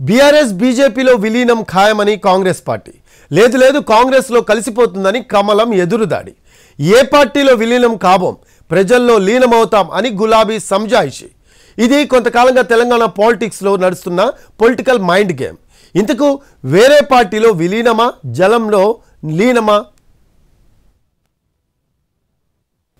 BRS బీజేపీలో విలీనం ఖాయమని కాంగ్రెస్ పార్టీ. లేదు లేదు కాంగ్రెస్లో కలిసిపోతుందని కమలం ఎదురుదాడి. ఏ పార్టీలో విలీనం కాబోం ప్రజల్లో లీనమవుతాం అని గులాబీ సంజాయిషి. ఇది కొంతకాలంగా తెలంగాణ పాలిటిక్స్లో నడుస్తున్న పొలిటికల్ మైండ్ గేమ్. ఇంతకు వేరే పార్టీలో విలీనమా జలంలో లీనమా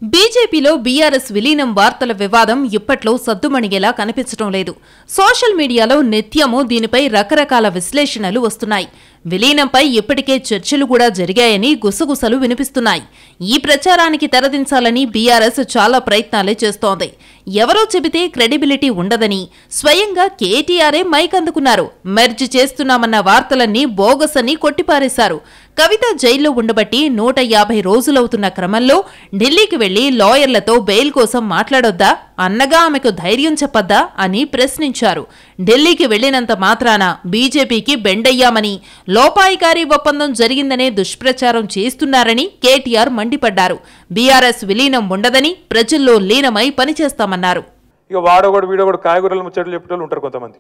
బీజేపీలో బీఆర్ఎస్ విలీనం వార్తల వివాదం ఇప్పట్లో సద్దుమణిగేలా కనిపించడం లేదు. సోషల్ మీడియాలో నిత్యము దీనిపై రకరకాల విశ్లేషణలు వస్తున్నాయి. విలీనంపై ఇప్పటికే చర్చలు కూడా జరిగాయని గుసగుసలు వినిపిస్తున్నాయి. ఈ ప్రచారానికి తెరదించాలని బీఆర్ఎస్ చాలా ప్రయత్నాలే చేస్తోంది. ఎవరో చెబితే క్రెడిబిలిటీ ఉండదని స్వయంగా కేటీఆరే మైక్ అందుకున్నారు. మెర్జ్ చేస్తున్నామన్న వార్తలన్నీ బోగస్ అని కొట్టిపారేశారు. కవిత జైల్లో ఉండబట్టి నూట యాభై రోజులవుతున్న క్రమంలో ఢిల్లీకి వెళ్ళి లాయర్లతో బెయిల్ కోసం మాట్లాడొద్దా? అన్నగా ఆమెకు ధైర్యం చెప్పద్దా అని ప్రశ్నించారు. ఢిల్లీకి వెళ్ళినంత మాత్రాన బీజేపీకి బెండయ్యామని లోపాయికారి ఒప్పందం జరిగిందనే దుష్ప్రచారం చేస్తున్నారని కేటీఆర్ మండిపడ్డారు. బీఆర్ఎస్ విలీనం ఉండదని ప్రజల్లో లీనమై పనిచేస్తామన్నారు. ఇక వాడోగోడు వీడోగోడు కాయగూరలు ముచ్చట్లు చెప్పేటోళ్ళు ఉంటారు కొంతమంది.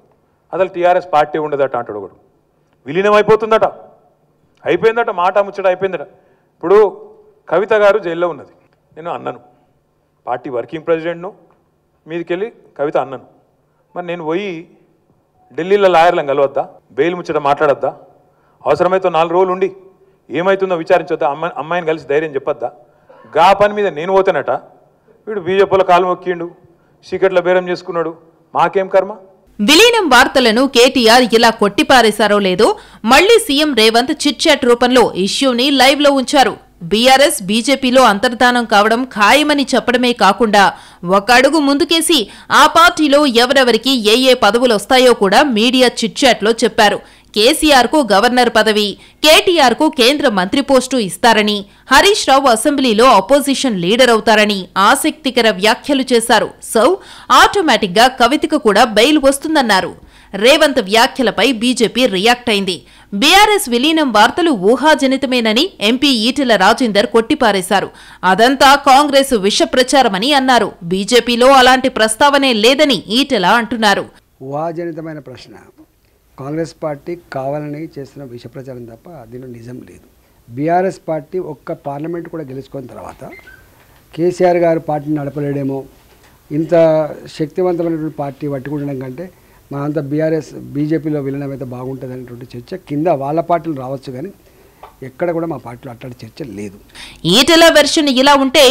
అసలు టీఆర్ఎస్ పార్టీ ఉండదట అంటాడు కూడా విలీనం అయిపోతుందట. అయిపోయిందట మాట ముచ్చట అయిపోయిందట. ఇప్పుడు కవిత గారు జైల్లో ఉన్నది. నేను అన్నను. పార్టీ వర్కింగ్ ప్రెసిడెంట్ను మీదికెళ్ళి కవిత అన్నాను. మరి నేను పోయి ఢిల్లీలో లాయర్లను కలవద్దా? బెయిల్ ముచ్చట మాట్లాడొద్దా? అవసరమైతే నాలుగు రోజులు ఉండి ఏమవుతుందో విచారించొద్దా? అమ్మాయి అమ్మాయిని కలిసి ధైర్యం చెప్పొద్దా? గా పని మీద నేను పోతానట? వీడు బీజేపీలో కాలు మొక్కిండు సీక్రెట్లో బేరం చేసుకున్నాడు. మాకేం కర్మ? విలీనం వార్తలను కేటీఆర్ ఇలా కొట్టిపారేశారో లేదో మళ్ళీ సీఎం రేవంత్ చిట్ చాట్ రూపంలో ఇష్యూని లైవ్లో ఉంచారు. బీఆర్ఎస్ బీజేపీలో అంతర్ధానం కావడం ఖాయమని చెప్పడమే కాకుండా ఒక అడుగు ముందుకేసి ఆ పార్టీలో ఎవరెవరికి ఏ ఏ పదవులు వస్తాయో కూడా మీడియా చిట్చాట్లో లో చెప్పారు. కేసీఆర్కు గవర్నర్ పదవి కేటీఆర్కు కేంద్ర మంత్రి పోస్టు ఇస్తారని హరీష్ రావు అసెంబ్లీలో అపోజిషన్ లీడర్ అవుతారని ఆసక్తికర వ్యాఖ్యలు చేశారు. సో ఆటోమేటిక్గా కవితకు కూడా బెయిల్ వస్తుందన్నారు. రేవంత్ వ్యాఖ్యలపై బీజేపీ రియాక్ట్ అయింది. బీఆర్ఎస్ విలీనం వార్తలు ఊహాజనితమేనని ఎంపీ ఈటెల రాజేందర్ కొట్టిపారేశారు. అదంతా కాంగ్రెస్ విష ప్రచారమని అన్నారు. బీజేపీలో అలాంటి ప్రస్తావనే లేదని ఈటెల అంటున్నారు. ఊహాజనితమైన ప్రశ్న. కాంగ్రెస్ పార్టీ కావాలని చేసిన విష ప్రచారం తప్ప దీనిలో నిజం లేదు. బీఆర్ఎస్ పార్టీ ఒక్క పార్లమెంట్ కూడా గెలుచుకున్న తర్వాత కేసీఆర్ గారు పార్టీని నడపలేడేమో ఇంత శక్తివంతమైనటువంటి పార్టీ పట్టుకుండడం కంటే మా అంత బీఆర్ఎస్ బీజేపీలో విలీనం అయితే బాగుంటుంది అనేటువంటి చర్చ కింద వాళ్ళ పార్టీలు రావచ్చు కానీ ఎక్కడ కూడా మా పార్టీలో అట్లాంటి చర్చ లేదు. ఈటెల వెర్షన్ ఇలా ఉంటే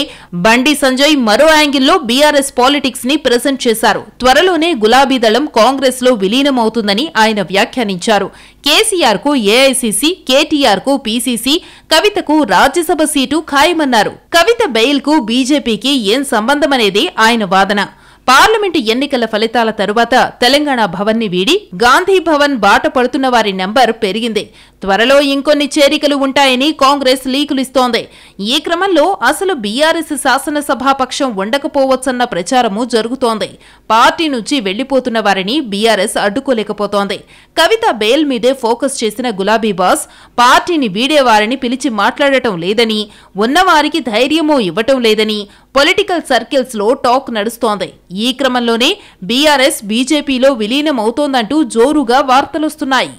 బండి సంజయ్ మరో యాంగిల్లో బీఆర్ఎస్ పాలిటిక్స్ని ప్రెజెంట్ చేశారు. త్వరలోనే గులాబీ దళం కాంగ్రెస్లో విలీనమవుతుందని ఆయన వ్యాఖ్యానించారు. కేసీఆర్కు ఏఐసీసీ కేటీఆర్కు పీసీసీ కవితకు రాజ్యసభ సీటు ఖాయమన్నారు. కవిత బెయిల్కు బీజేపీకి ఏం సంబంధమనేది ఆయన వాదన. పార్లమెంటు ఎన్నికల ఫలితాల తరువాత తెలంగాణ భవన్ని వీడి గాంధీ భవన్ బాట పడుతున్న వారి నెంబర్ పెరిగింది. త్వరలో ఇంకొన్ని చేరికలు ఉంటాయని కాంగ్రెస్ లీకులిస్తోంది. ఈ క్రమంలో అసలు బీఆర్ఎస్ శాసనసభాపక్షం ఉండకపోవచ్చన్న ప్రచారము జరుగుతోంది. పార్టీ నుంచి వెళ్ళిపోతున్న వారిని బీఆర్ఎస్ అడ్డుకోలేకపోతోంది. కవిత బెయిల్ మీదే ఫోకస్ చేసిన గులాబీ బాస్ పార్టీని వీడేవారిని పిలిచి మాట్లాడటం లేదని ఉన్నవారికి ధైర్యమూ ఇవ్వటం లేదని పొలిటికల్ సర్కిల్స్లో టాక్ నడుస్తోంది. ఈ క్రమంలోనే బీఆర్ఎస్ బీజేపీలో విలీనమవుతోందంటూ జోరుగా వార్తలొస్తున్నాయి.